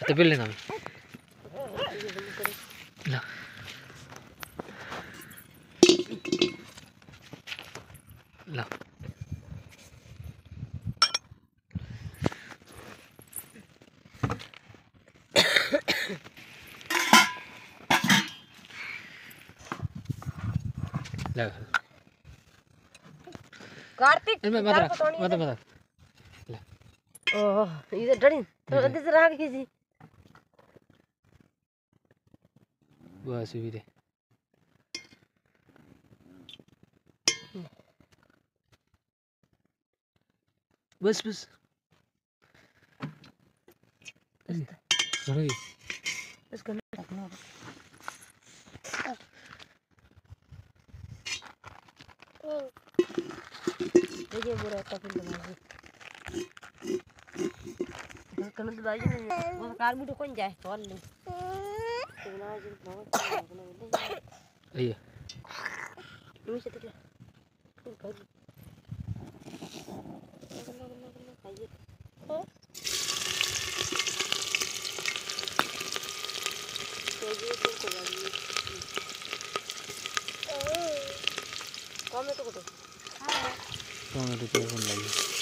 Ate Bill na. La. La. La. Kartik बस भी बस बस बस देखिए बुरा होता फिर भाई कमेंट भाई ने वो कार कौन जाए नहीं ये तुम्हें से तक भाई खाइए तो तो कम রিপেয়ার রিপেয়ার লাগে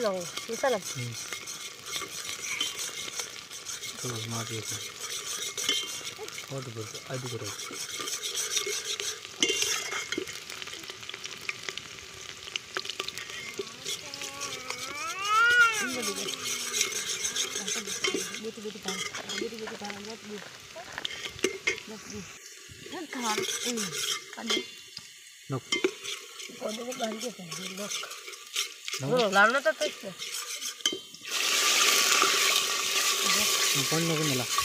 long. Di sana. Hmm. Terus mati itu. Oh, itu berat. Aduh berat. to be the car. I'm going to be the car. I'm not blue. Not blue. Not car. Mm. Pardon. Look. Pardon. Look.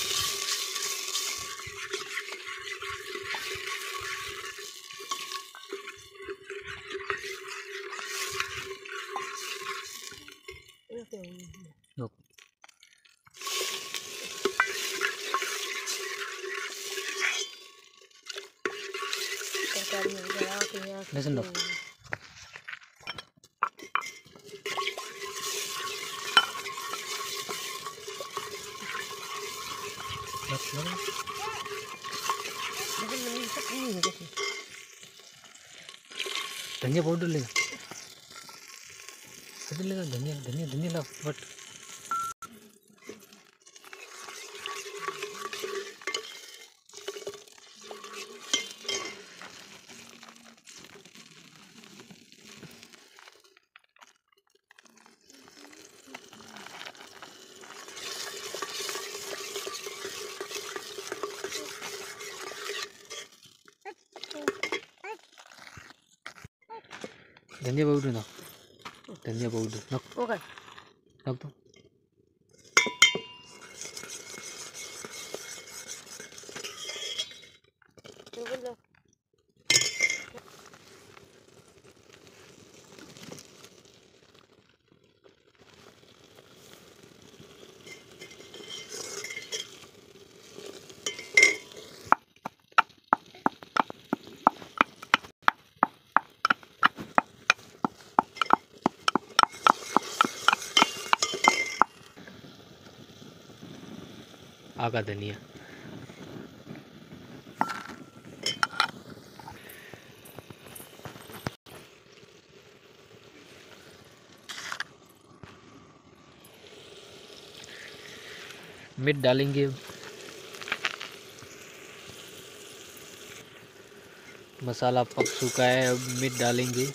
Lesson of Dhanya പോയിട്ടില്ലേ? അതില്ല ധന്യ ധന്യ ധന്യല്ല but धनिया powder लेगा अरे लेगा धनिया धनिया धनिया ला बट धनिया पाउडर ना धनिया पाउडर नक वो कर नक दो आगा धनिया मिर्च डालेंगे। मसाला पक चुका है अब मिर्च डालेंगे।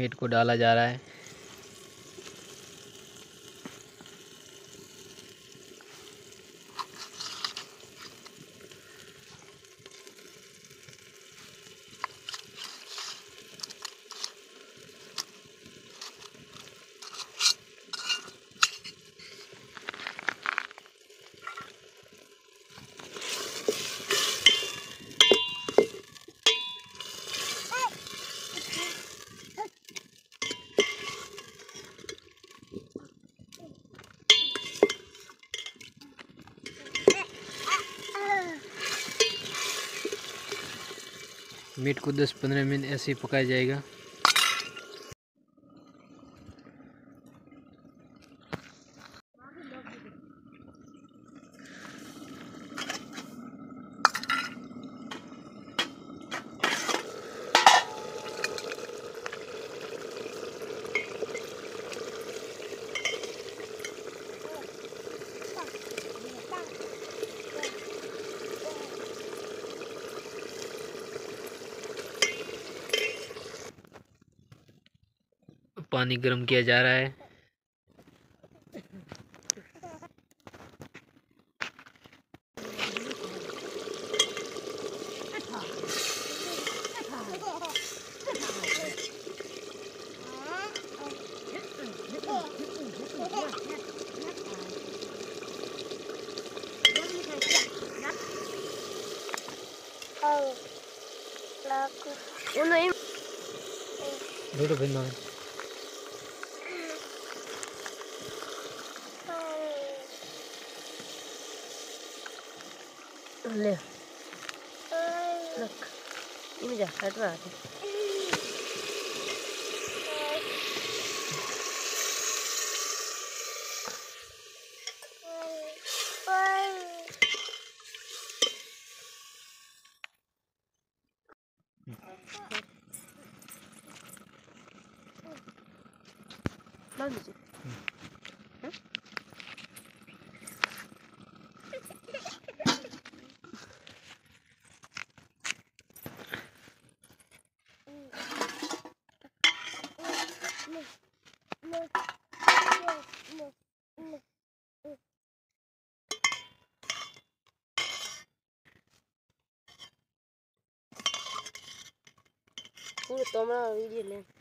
मीट को डाला जा रहा है। मीट को 10-15 मिनट ऐसे ही पकाया जाएगा। पानी गर्म किया जा रहा है Uno im duduk benar le look imija hatwa Mami, Udah, toma la này